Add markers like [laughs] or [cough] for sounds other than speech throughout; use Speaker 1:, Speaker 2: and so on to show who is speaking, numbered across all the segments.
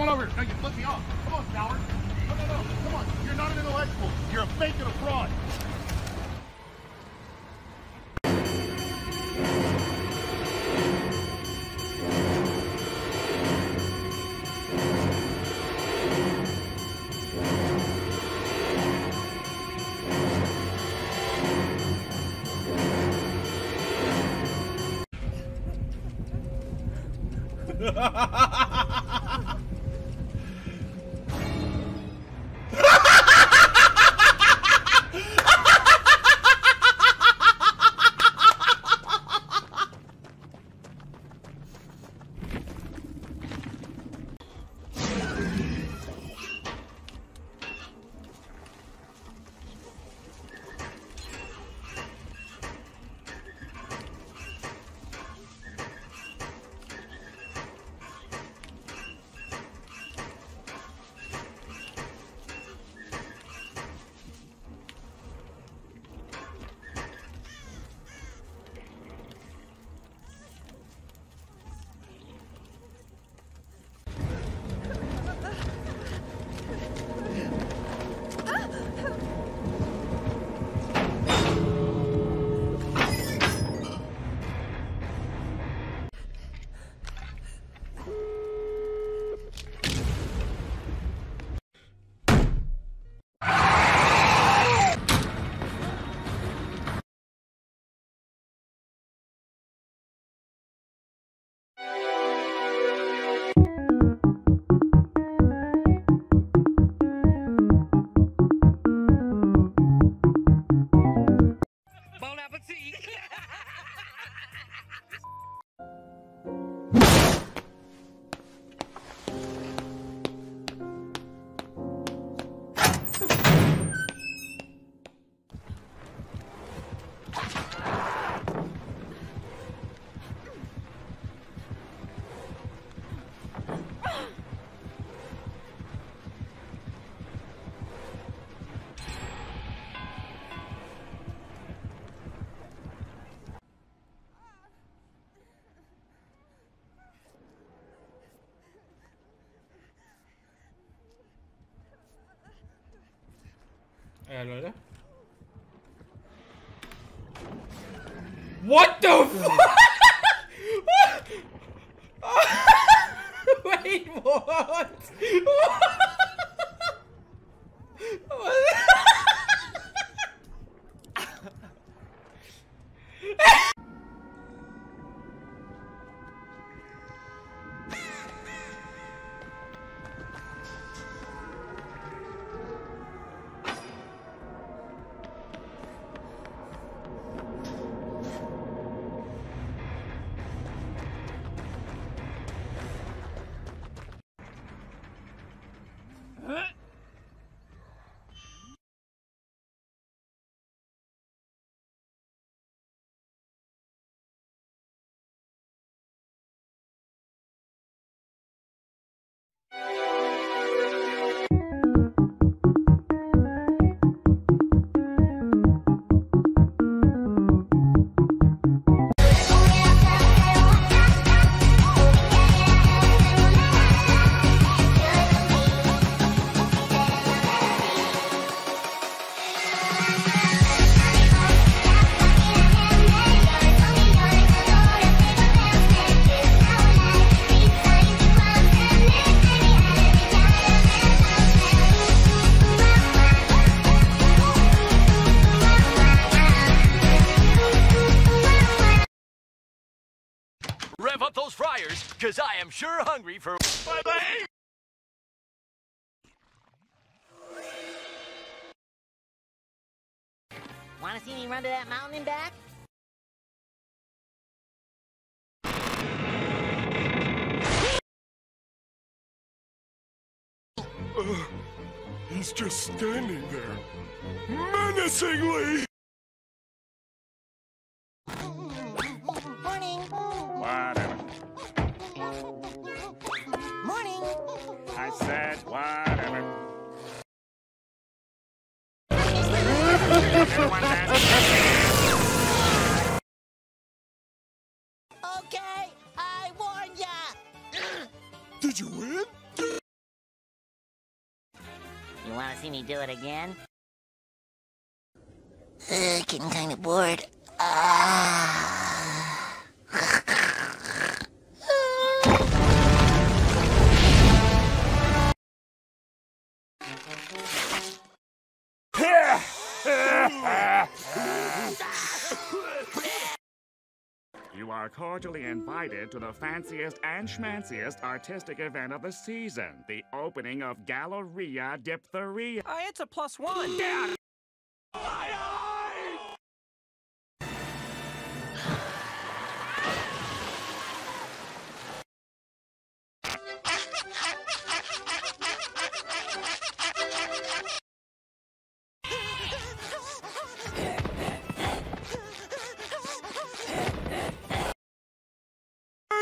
Speaker 1: Come on over here. No, you flip me off. Come on, coward. No, no, no. Come on. You're not an intellectual. You're a fake and a fraud.
Speaker 2: Bon [laughs] appetit! [laughs] [laughs]
Speaker 3: What the [laughs] fuck?
Speaker 2: Fryers, cause I am sure hungry for. Bye bye!
Speaker 4: Wanna see me run to that mountain and back?
Speaker 5: Uh, he's just standing there, menacingly.
Speaker 4: Morning.
Speaker 5: Whatever.
Speaker 4: Okay, I warn ya.
Speaker 5: Did you win?
Speaker 6: You want to see me do it again?
Speaker 3: Uh, getting kind of bored. Ah.
Speaker 4: Are cordially invited to the fanciest and schmanciest artistic event of the season, the opening of Galleria Diphtheria.
Speaker 2: Uh, it's a plus one.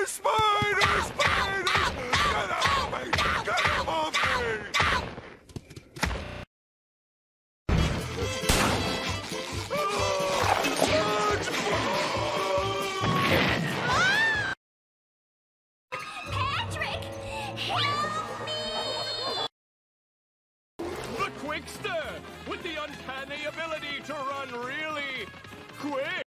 Speaker 4: Spider! Spider! Get off me! Get off me!
Speaker 2: Quickster, with the uncanny ability to run really quick.